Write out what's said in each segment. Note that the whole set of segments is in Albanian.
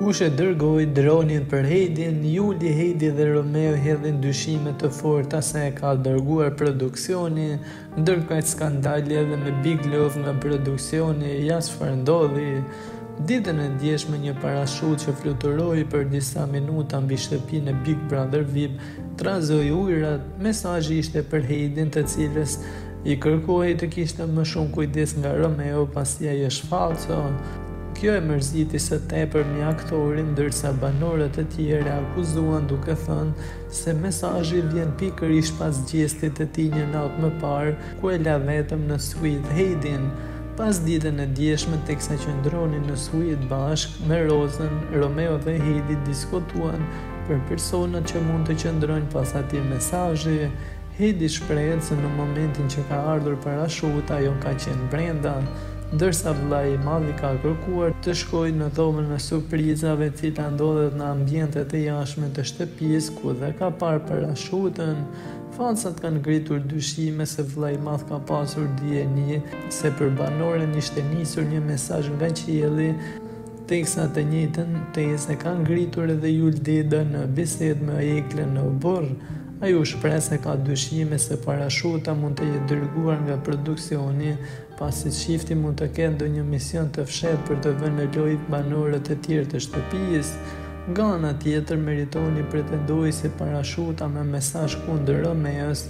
Kush e dërgoi dronin për Heidin? Juli, Heidi dhe Romeo hedhin dyshime të forta se e ka dërguar produksioni, ndërkaq skandali edhe me Big Love nga produksioni, ja çfarë ndodhi. Ditën e djeshme një parashut që fluturoi për disa minuta mbi shtëpinë e Big Brother VIP Trazoi ujërat, mesazhi ishte për Heidin të cilës i kërkohej të kishte më shumë kujdes nga Romeo pasi ai është falso. Kjo e mërziti së tepërmi aktorin ndërsa banorët e tjerë e akuzuan duke thënë se mesazhi vjen pikërisht pas gjestit të tij një natë më parë ku e la vetëm në suitë Heidin. Pasditen e djeshme teksa qëndronin në suitë bashkë me Rozën, Romeo dhe Heidi diskutuan Për personat që mund të qëndrojnë pas atij mesazhi, Heidi shprehet se në momentin që ka ardhur parashuta ajo ka qenë brenda, ndërsa vëllai i madh i ka kërkuar të shkojë në dhomën e surprizave e cila ndodhet në ambientet e jashtme të shtëpisë ku dhe ka parë parashutën. Fansat kanë ngritur dyshime se vëllai i madh ka pasur dijeni se për banoren ishte nisur një mesazh nga qielli, Teksa të njëjtën tezë e ka ngritur edhe Jul Deda në bisedë me Eglën në oborr, ai u shpreh se ka dyshime se parashuta mund të jetë dërguar nga produksioni, pasi çifti mund të ketë ndonjë mision të fshehtë për të vënë në lojë banorët e tjerë të shtëpisë. Nga ana tjetër, Meritoni pretendoi se parashuta me mesazh kundër Romeos,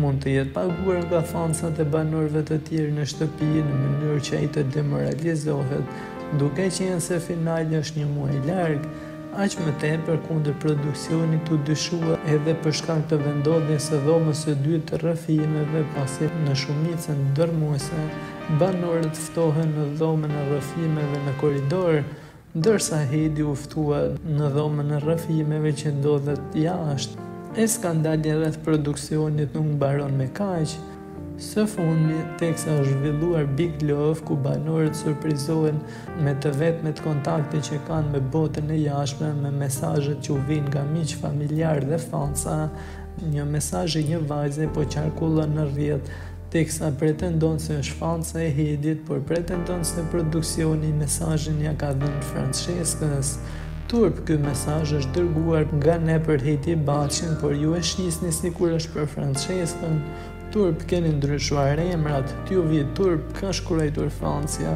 Mund të jetë paguar nga fansat e banorëve të tjerë në shtëpi në mënyrë që ai të demoralizohet, duke qenë se finalja është një muaj larg, aq më tepër kundër produksionit u dyshua edhe për shkak të vendndodhjes së dhomës së dytë të rrëfimeve pasi në shumicën dërrmuese banorët ftohen në dhomën e rrëfimeve në korridor, Ndërsa Heidi u ftua në dhomën e rrëfimeve që ndodhet jashtë, e skandali rreth produksionit nuk mbaron me kaq. Së fundmi, teksa është zhvilluar Big Love, ku banorët surprizohen me të vetmet kontakte që kanë me botën e jashtme me mesazhet që u vijnë nga miq, familjarë dhe fansa, një mesazh i një vajze po qarkullon në rrjet. Teksa pretendon se është fansa e Heidit, por pretendon se produksioni mesazhin ia ka dhënë Françeskës. Turp ky mesazh është dërguar nga ne për Heidi Bacin, por ju e shisni sikur është për Françeskën. Turp keni ndryshuar emrat, t'ju vijë turp, ka shkruajtur fansja,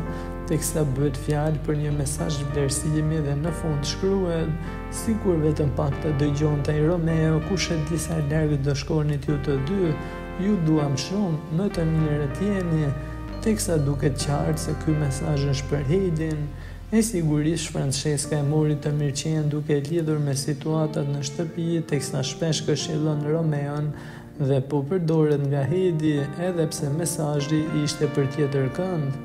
teksa bëhet fjalë për një mesazh vlerësimi dhe në fund shkruhet, Sikur vetëm pak të dëgjonte ai Romeo, kush e di sa larg do shkonit ju të dy. Ju duam shumë, më të mirët jeni, teksa duket qartë se ky mesazh është për Heidin. E sigurisht Francesca e mori të mirëqenë duke e lidhur me situatat në shtëpi, teksa shpesh këshillon Romeon dhe po përdoret nga Heidi, edhe pse mesazhi ishte për tjetër kënd.